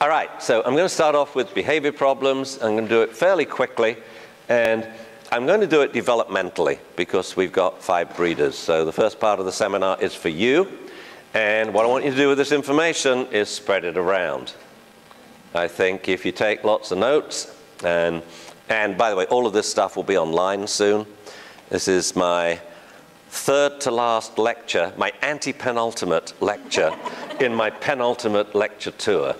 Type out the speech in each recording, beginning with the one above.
All right, so I'm going to start off with behavior problems. I'm going to do it fairly quickly, and I'm going to do it developmentally because we've got five breeders. So the first part of the seminar is for you, and what I want you to do with this information is spread it around. I think if you take lots of notes, and, and by the way, all of this stuff will be online soon. This is my third to last lecture, my anti-penultimate lecture in my penultimate lecture tour.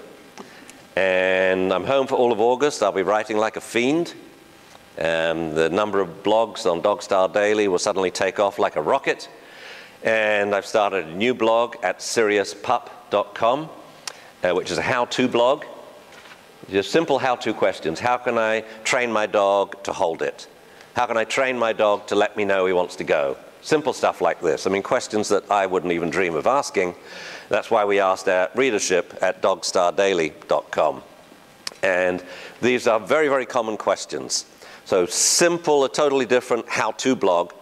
And I'm home for all of August. I'll be writing like a fiend. Um, the number of blogs on Dogstar Daily will suddenly take off like a rocket. And I've started a new blog at SiriusPup.com, uh, which is a how-to blog. Just simple how-to questions. How can I train my dog to hold it? How can I train my dog to let me know he wants to go? Simple stuff like this. I mean, questions that I wouldn't even dream of asking. That's why we asked our readership at dogstardaily.com. And these are very, very common questions. So simple, a totally different how-to blog.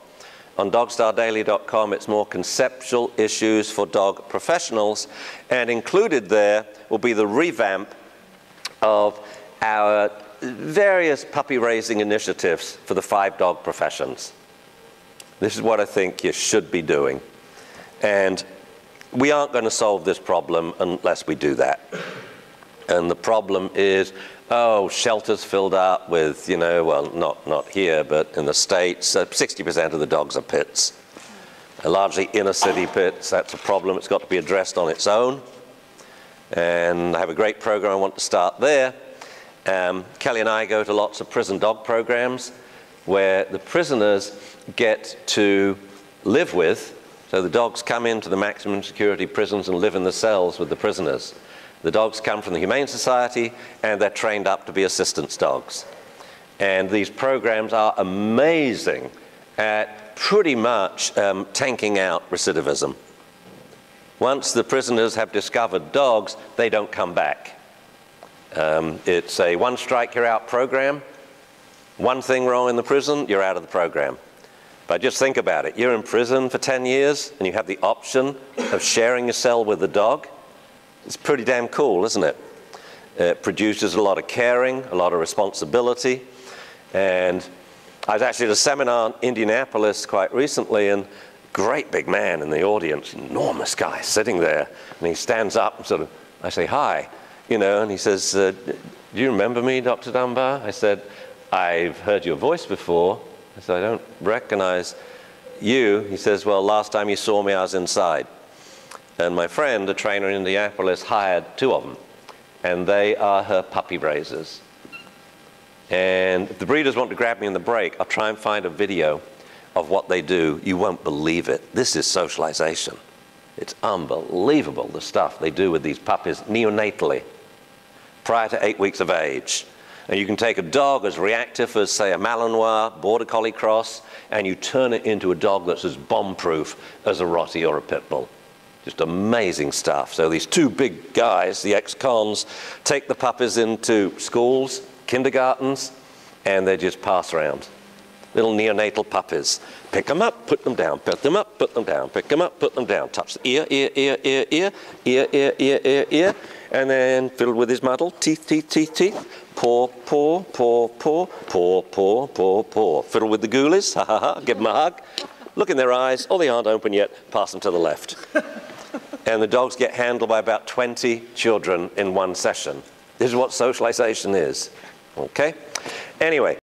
On dogstardaily.com, it's more conceptual issues for dog professionals. And included there will be the revamp of our various puppy raising initiatives for the five dog professions. This is what I think you should be doing. And we aren't going to solve this problem unless we do that. And the problem is, oh, shelters filled up with, you know, well, not, not here, but in the States, uh, 60% of the dogs are pits. Uh, largely inner city pits. That's a problem. It's got to be addressed on its own. And I have a great program I want to start there. Um, Kelly and I go to lots of prison dog programs where the prisoners get to live with so the dogs come into the maximum security prisons and live in the cells with the prisoners. The dogs come from the Humane Society and they're trained up to be assistance dogs. And these programs are amazing at pretty much um, tanking out recidivism. Once the prisoners have discovered dogs, they don't come back. Um, it's a one strike, you're out program. One thing wrong in the prison, you're out of the program. But just think about it. You're in prison for 10 years and you have the option of sharing your cell with the dog. It's pretty damn cool, isn't it? It produces a lot of caring, a lot of responsibility. And I was actually at a seminar in Indianapolis quite recently and great big man in the audience, enormous guy sitting there. And he stands up and sort of, I say, hi, you know, and he says, uh, do you remember me, Dr. Dunbar? I said, I've heard your voice before. I said, I don't recognize you. He says, well, last time you saw me, I was inside. And my friend, a trainer in Indianapolis, hired two of them. And they are her puppy raisers. And if the breeders want to grab me in the break, I'll try and find a video of what they do. You won't believe it. This is socialization. It's unbelievable the stuff they do with these puppies neonatally, prior to eight weeks of age. And you can take a dog as reactive as, say, a Malinois, Border Collie Cross, and you turn it into a dog that's as bomb-proof as a Rottie or a Pit Bull. Just amazing stuff. So these two big guys, the ex-cons, take the puppies into schools, kindergartens, and they just pass around. Little neonatal puppies. Pick them up, put them down, pick them up, put them down, pick them up, put them down. Touch the ear, ear, ear, ear, ear, ear, ear, ear, ear, ear, and then filled with his muddle. Teeth, teeth, teeth, teeth. Paw, paw, paw, paw, paw, paw, paw, paw. Fiddle with the ghoulies. Ha ha ha. Give them a hug. Look in their eyes. Oh, they aren't open yet. Pass them to the left. and the dogs get handled by about 20 children in one session. This is what socialization is. Okay? Anyway.